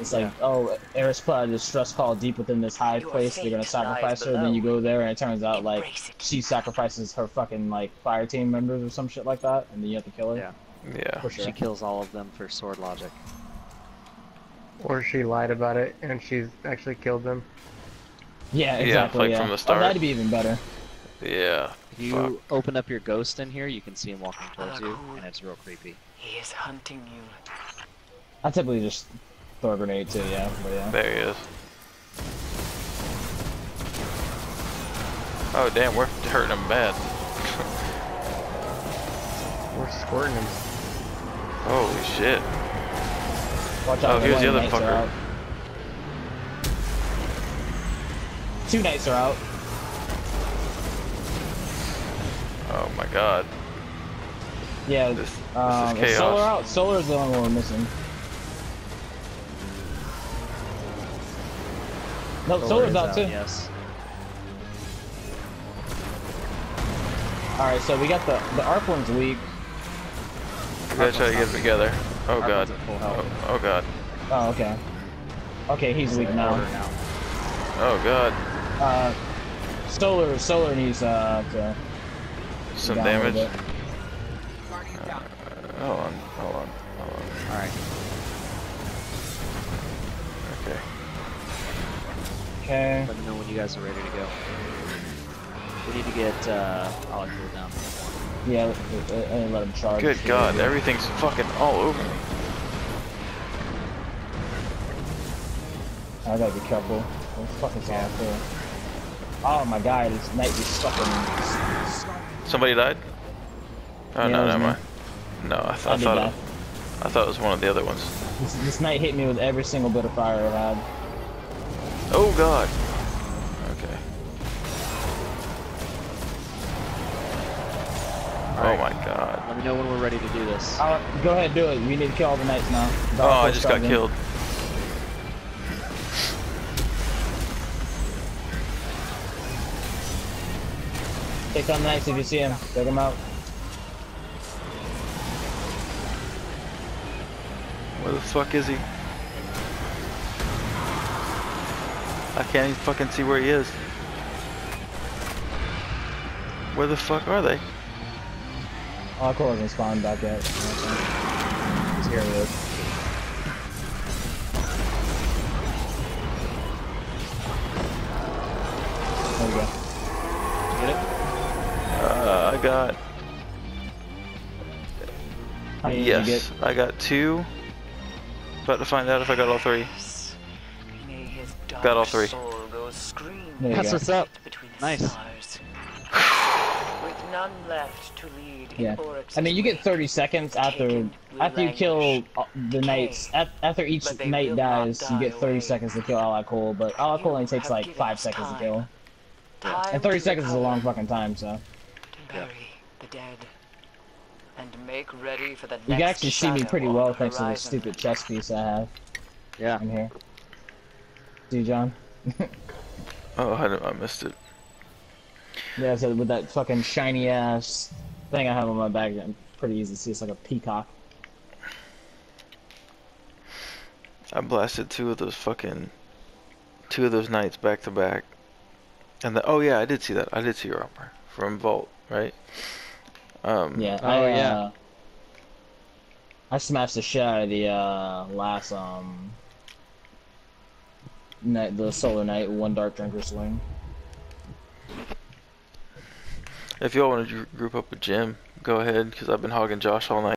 It's like, oh, Eris put out a distress call deep within this high Your place. They're gonna sacrifice lies her. Then you go there, and it turns out like it. she sacrifices her fucking like fire team members or some shit like that, and then you have to kill her. Yeah. Yeah. For sure. She kills all of them for sword logic. Or she lied about it and she's actually killed them. Yeah, Yeah, exactly. like yeah. from the start. Oh, start. that'd be even better. Yeah. If you Fuck. open up your ghost in here, you can see him walking towards you, and it's real creepy. He is hunting you. I typically just throw a grenade too. Yeah, but yeah. There he is. Oh damn, we're hurting him bad. We're squirting him. Holy shit. Watch Oh, out! here's the other fucker. Two knights are out. Oh my god. Yeah. This- this is um, is chaos. Solar out. Solar's the only one we're missing. No, Solar Solar's is out, too. Yes. All right, so we got the the arc one's weak. We gotta try to get them together. Oh Our god. one's at full health. Oh, oh god. Oh, okay. Okay, he's weak now. now. Oh god. Uh, Solar Solar needs uh to Some down a damage. Okay. Let me know when you guys are ready to go. We need to get uh, Alak-Hul down. Yeah, let, let- let- let him charge. Good god, everything's fucking all over me. I gotta be careful. What the fuck is that for? Oh my god, this knight just fucking. Somebody died? Oh Yeah, no, it never mind. No, I, th I I thought it, I thought it was one of the other ones. This, this knight hit me with every single bit of fire it had. Oh god. Okay. Oh my god. Let me know when we're ready to do this. Uh, go ahead, do it. We need to kill all the knights now. The Oh, I just got charging. killed. Take down the knights if you see him. Take them out. Where the fuck is he? I can't even fucking see where he is. Where the fuck are they? Alcor hasn't spawned back yet. Here he is. There we go. Get it? Uh, I got How many did you yes, I got two. About to find out if I got all three. May Got all three. soul go screaming There you That's go. what's up. Nice. With none left to lead Yeah. I mean, you get 30 seconds after after you kill the knights. After each knight dies, you get 30 away. seconds to kill Alak-Hul, but Alak-Hul only takes like 5 us seconds to kill. Time And 30 seconds is a long fucking time, so. to bury the dead, and make ready for the You can actually see me pretty well thanks to the stupid chess piece I have Yeah. in here. See, John? Oh, I, I missed it. Yeah, so with that fucking shiny ass thing I have on my back, I'm pretty easy to see. It's like a peacock. I blasted two of those fucking two of those knights back to back. And the, oh yeah, I did see that. I did see your armor from Vault, right? Um, Yeah. Oh, I, yeah. Uh, I smashed the shit out of the uh, last um, night, the Solar night, one Dark Drinker Sling. If y'all want to group up with Jim, go ahead, because I've been hogging Josh all night.